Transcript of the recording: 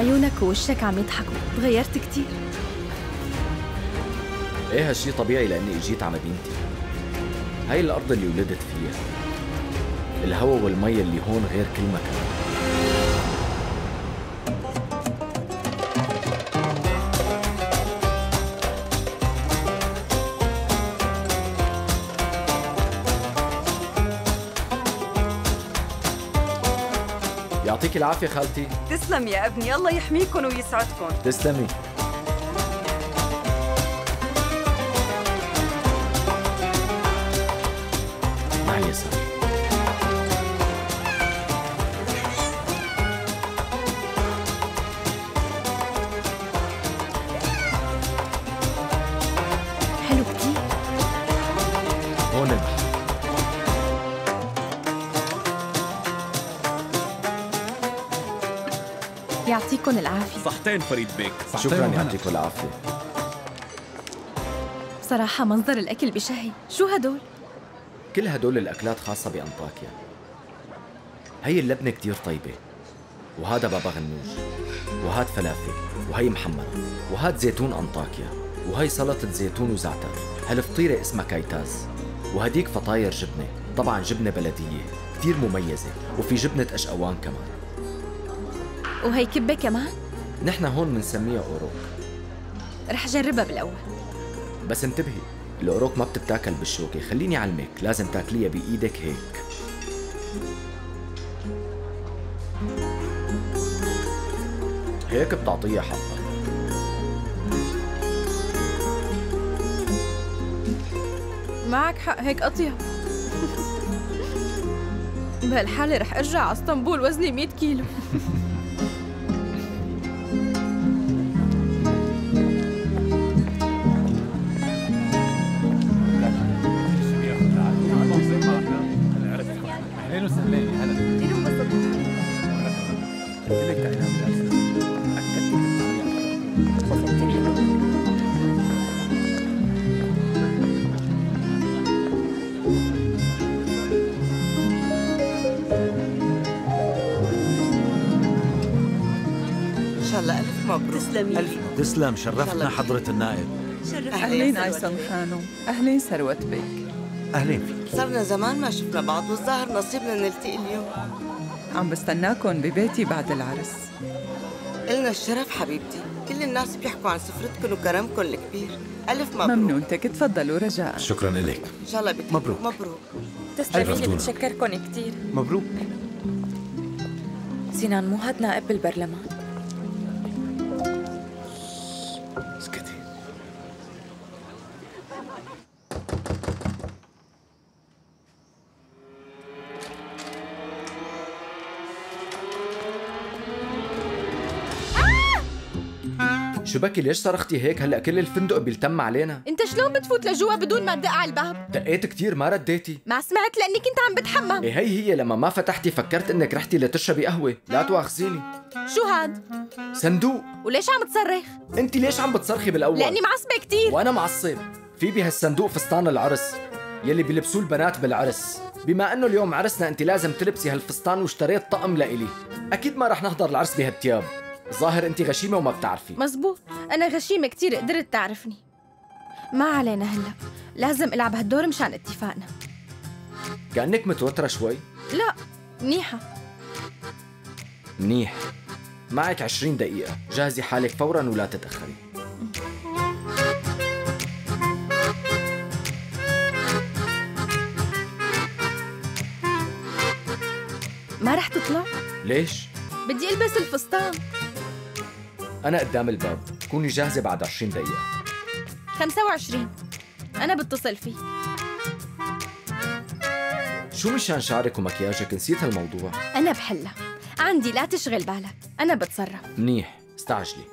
عيونك ووشك عم يضحكوا تغيرت كتير. إيه هالشي طبيعي لأني إجيت على مدينتي هاي الأرض اللي ولدت فيها. الهواء والمي اللي هون غير كل مكان. يعطيك العافية خالتي. تسلم يا ابني الله يحميكم ويسعدكم تسلمي. مع اليسار حلو كتير. هون البحر يعطيكم العافية. صحتين فريد بيك. شكرا يعطيكم العافية. بصراحة منظر الأكل بشهي. شو هدول؟ كل هدول الأكلات خاصة بأنطاكيا. هي اللبنة كتير طيبة. وهذا بابا غنوج. وهاد فلافل. وهي محمرة. وهاد زيتون أنطاكيا. وهي سلطة زيتون وزعتر. هالفطيرة اسمها كايتاز. وهديك فطاير جبنة. طبعا جبنة بلدية. كتير مميزة. وفي جبنة أشقوان كمان. وهي كبة كمان؟ نحن هون منسميها أوروك. رح جربها بالأول. بس انتبهي الأوروك ما بتتاكل بالشوكة. خليني علمك لازم تاكليها بإيدك هيك. هيك بتعطيها حقها. معك حق هيك أطيب. بهالحالة رح أرجع على إسطنبول وزني 100 كيلو. مبروك. تسلمي. ألف تسلم شرفتنا حضرة النائب. أهلين أيسن خانم أهلين ثروت بيك. أهلين فيك. صرنا زمان ما شفنا بعض والظاهر نصيبنا نلتقي اليوم. عم بستناكن ببيتي بعد العرس. إلنا الشرف حبيبتي. كل الناس بيحكوا عن سفرتكم وكرمكم الكبير. ألف مبروك. ممنونتك تفضلوا رجاء. شكرا لك إن شاء الله بتجيبوا. مبروك. مبروك. تسلمي لي. بتشكركم كثير مبروك. سنان مو هاد نائب بالبرلمان؟ شو بكي؟ ليش صرختي هيك؟ هلأ كل الفندق بيلتم علينا. أنت شلون بتفوت لجوا بدون ما تدق على الباب؟ دقيت كتير ما رديتي. ما سمعت لأني كنت عم بتحمم. إيه هي هي لما ما فتحتي فكرت إنك رحتي لتشربي قهوة. لا تواخذيني. شو هاد؟ صندوق. وليش عم تصرخ؟ انت ليش عم بتصرخي بالأول؟ لأني معصبة كتير. وأنا معصب. في بهالصندوق فستان العرس يلي بيلبسوه البنات بالعرس. بما إنه اليوم عرسنا انت لازم تلبسي هالفستان واشتريت طقم لإلي. أكيد ما رح نحضر العرس بهالتياب. ظاهر انت غشيمة وما بتعرفي. مزبوط أنا غشيمة كتير قدرت تعرفني. ما علينا هلا. لازم ألعب هالدور مشان اتفاقنا. كأنك متوترة شوي؟ لا منيحة. منيح. معك 20 دقيقة. جهزي حالك فورا ولا تتأخري. ما رح تطلع؟ ليش؟ بدي ألبس الفستان. أنا قدام الباب. كوني جاهزة بعد 20 دقيقة. 25 أنا بتصل فيه. شو مشان شعرك ومكياجك؟ نسيت هالموضوع. أنا بحلها. عندي لا تشغل بالك. أنا بتصرف. منيح. استعجلي.